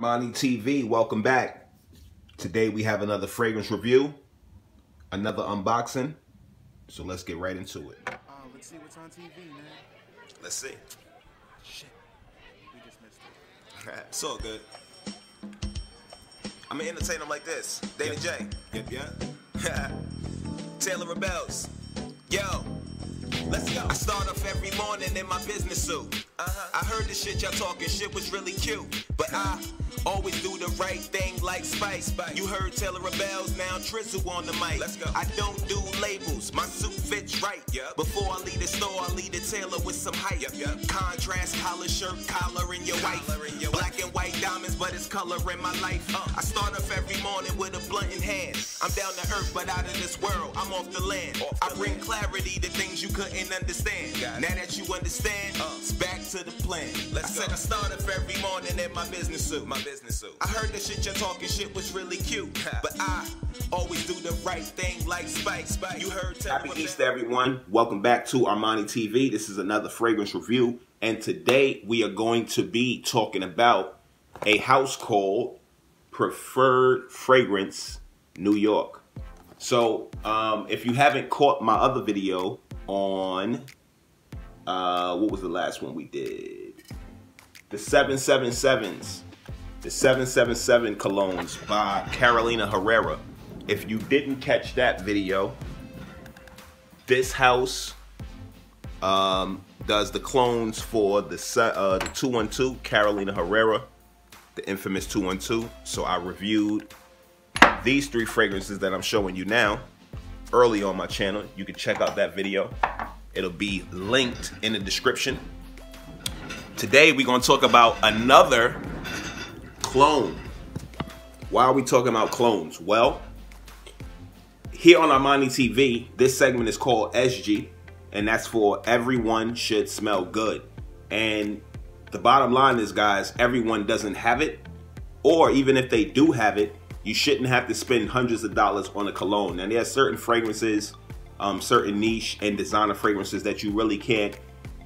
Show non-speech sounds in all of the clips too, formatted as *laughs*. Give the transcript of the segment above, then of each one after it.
Armani TV, welcome back. Today we have another fragrance review, another unboxing. So let's get right into it. Uh, let's see what's on TV, man. Let's see. Shit. We just missed it. it's all good. I'm gonna entertain them like this. Dana J. Yep, yeah. *laughs* Taylor Rebels. Yo. Let's go. I start off every morning in my business suit. Uh-huh. I heard the shit y'all talking shit was really cute. But I always do the right thing like Spice. You heard Taylor Rebels, now Trizzle on the mic. Let's go. I don't do labels. My suit fits right. Yep. Before I leave the store, I leave the tailor with some hype. Yep, yep. Contrast collar shirt, collar in your white. In your Black and white it's color in my life. Uh. I start off every morning with a blunt in hand. I'm down to earth, but out of this world. I'm off the land. Off the I bring land. clarity to things you couldn't understand. Now that you understand, uh. it's back to the plan. Let's I go. said I start off every morning in my business suit. My business suit. I heard the shit you're talking shit was really cute, but I always do the right thing like Spike. Spike. You heard. Happy Easter, everyone. Welcome back to Armani TV. This is another fragrance review, and today we are going to be talking about a house called Preferred Fragrance New York. So, um, if you haven't caught my other video on, uh, what was the last one we did? The 777s. The 777 colognes by Carolina Herrera. If you didn't catch that video, this house um, does the clones for the, uh, the 212 Carolina Herrera, the infamous 212. So I reviewed these three fragrances that I'm showing you now early on my channel. You can check out that video. It'll be linked in the description. Today we're gonna talk about another clone. Why are we talking about clones? Well, here on Armani TV, this segment is called SG, and that's for everyone should smell good. And the bottom line is, guys, everyone doesn't have it, or even if they do have it, you shouldn't have to spend hundreds of dollars on a cologne. And there are certain fragrances, um, certain niche and designer fragrances that you really can't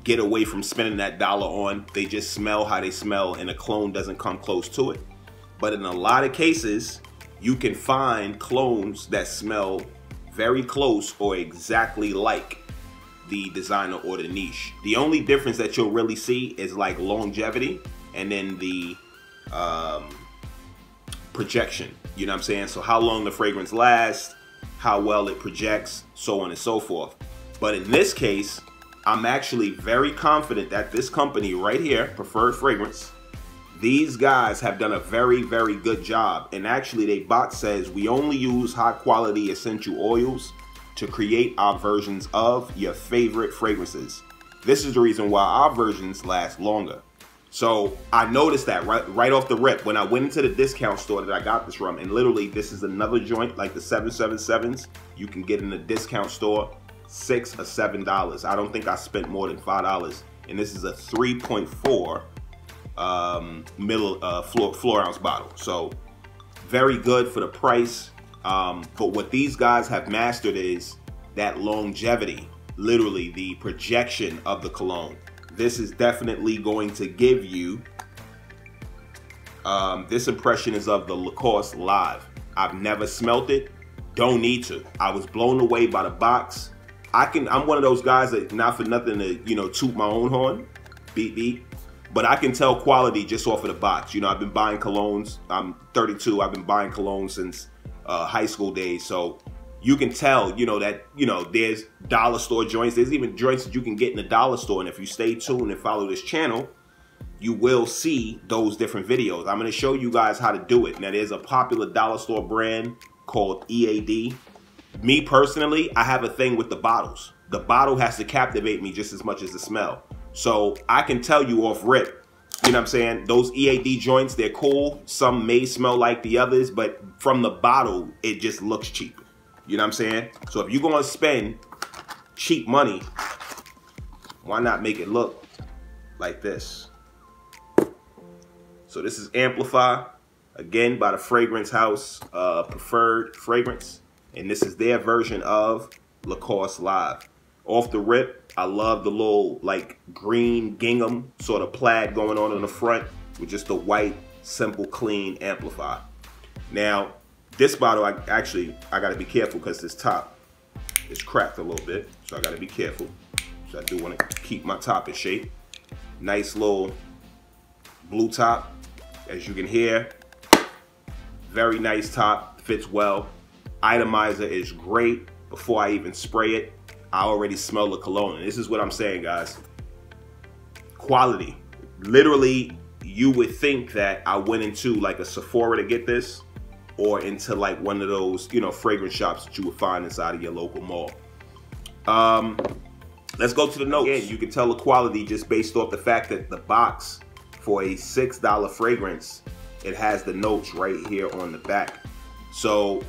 get away from spending that dollar on. They just smell how they smell, and a clone doesn't come close to it. But in a lot of cases, you can find clones that smell very close or exactly like the designer or the niche. The only difference that you'll really see is like longevity and then the um, projection. You know what I'm saying? So how long the fragrance lasts, how well it projects, so on and so forth. But in this case, I'm actually very confident that this company right here, Preferred Fragrance, these guys have done a very, very good job. And actually, they bot says we only use high quality essential oils to create our versions of your favorite fragrances. This is the reason why our versions last longer. So I noticed that right right off the rip when I went into the discount store that I got this from, and literally this is another joint like the 777s you can get in the discount store, six or seven dollars. I don't think I spent more than five dollars, and this is a 3.4 um, middle uh, floor floor ounce bottle. So very good for the price. Um, but what these guys have mastered is that longevity, literally the projection of the cologne this is definitely going to give you um, this impression is of the Lacoste Live. I've never smelt it. Don't need to. I was blown away by the box. I can. I'm one of those guys that not for nothing to you know toot my own horn, beat beat. But I can tell quality just off of the box. You know, I've been buying colognes. I'm 32. I've been buying cologne since uh, high school days. So you can tell, you know, that, you know, there's dollar store joints. There's even joints that you can get in the dollar store. And if you stay tuned and follow this channel, you will see those different videos. I'm going to show you guys how to do it. Now, there's a popular dollar store brand called EAD. Me personally, I have a thing with the bottles. The bottle has to captivate me just as much as the smell. So I can tell you off rip, you know what I'm saying? Those EAD joints, they're cool. Some may smell like the others, but from the bottle, it just looks cheap. You know what I'm saying? So if you're gonna spend cheap money, why not make it look like this? So this is Amplify, again by the Fragrance House uh, Preferred Fragrance. And this is their version of Lacoste Live. Off the rip, I love the little like green gingham sort of plaid going on in the front with just the white simple, clean amplifier. Now, this bottle, I actually, I gotta be careful because this top is cracked a little bit. So I gotta be careful. So I do wanna keep my top in shape. Nice little blue top, as you can hear. Very nice top, fits well. Atomizer is great. Before I even spray it, I already smell the cologne. And this is what I'm saying, guys. Quality. Literally, you would think that I went into like a Sephora to get this or into like one of those, you know, fragrance shops that you would find inside of your local mall. Um, let's go to the notes. Again, you can tell the quality just based off the fact that the box for a $6 fragrance, it has the notes right here on the back. So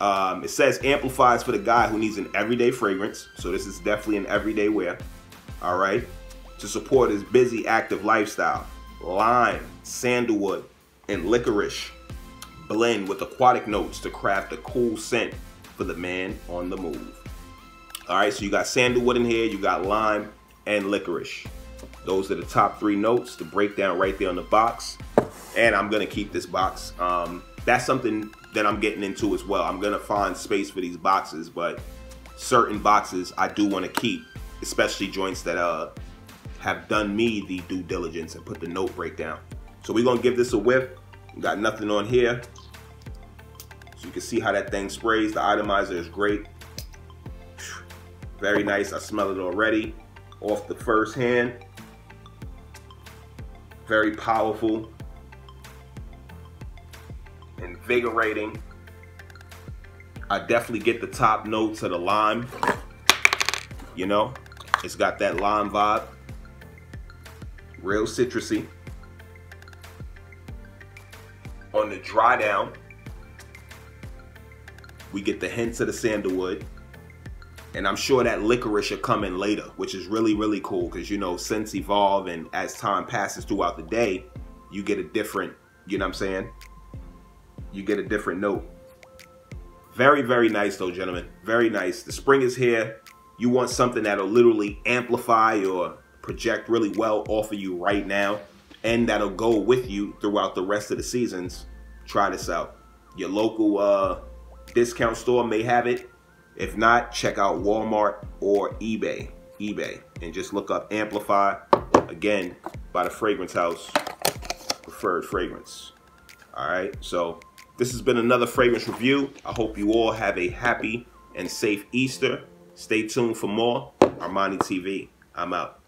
um, it says amplifies for the guy who needs an everyday fragrance. So this is definitely an everyday wear. All right. To support his busy, active lifestyle. Lime, sandalwood, and licorice blend with aquatic notes to craft a cool scent for the man on the move. All right, so you got sandalwood in here, you got lime and licorice. Those are the top three notes, the breakdown right there on the box. And I'm gonna keep this box. Um, that's something that I'm getting into as well. I'm gonna find space for these boxes, but certain boxes I do wanna keep, especially joints that uh, have done me the due diligence and put the note breakdown. So we're gonna give this a whiff. Got nothing on here. So you can see how that thing sprays. The atomizer is great. Very nice. I smell it already off the first hand. Very powerful. Invigorating. I definitely get the top notes of the lime. You know, it's got that lime vibe. Real citrusy. On the dry down, we get the hints of the sandalwood. And I'm sure that licorice will come in later, which is really, really cool because, you know, scents evolve and as time passes throughout the day, you get a different, you know what I'm saying? You get a different note. Very, very nice though, gentlemen. Very nice. The spring is here. You want something that'll literally amplify or project really well off of you right now and that'll go with you throughout the rest of the seasons. Try this out. Your local uh, discount store may have it. If not, check out Walmart or eBay. eBay. And just look up Amplify. Again, by the Fragrance House. Preferred fragrance. Alright, so this has been another fragrance review. I hope you all have a happy and safe Easter. Stay tuned for more. Armani TV. I'm out.